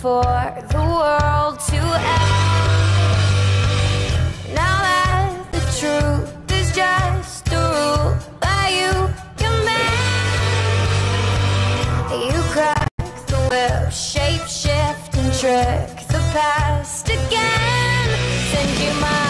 for the world to end. Now that the truth is just a rule that you command, you crack the whip, shape shift and trick the past again. Send you my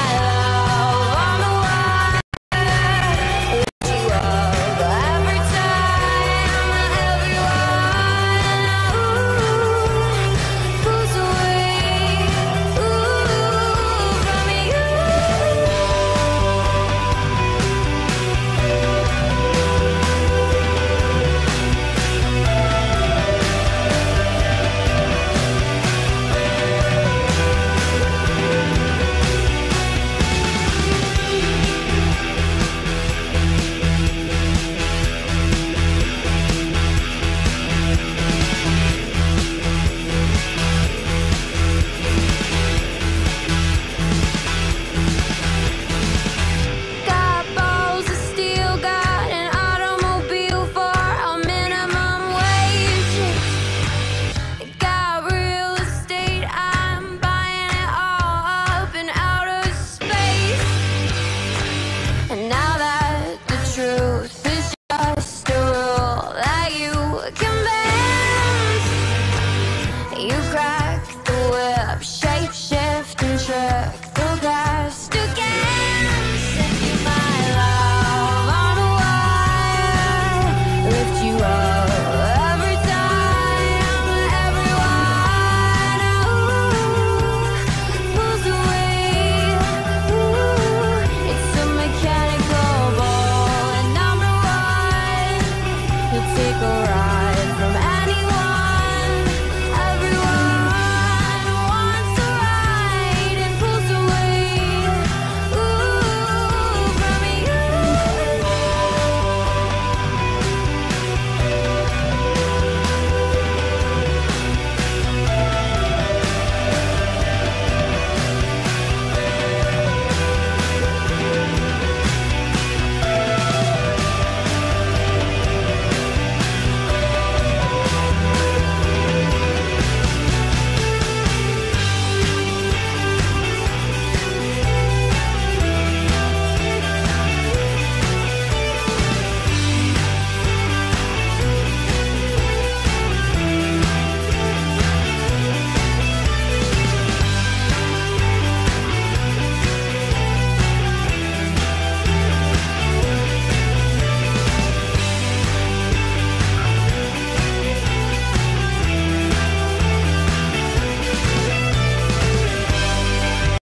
You crack the whip, shake.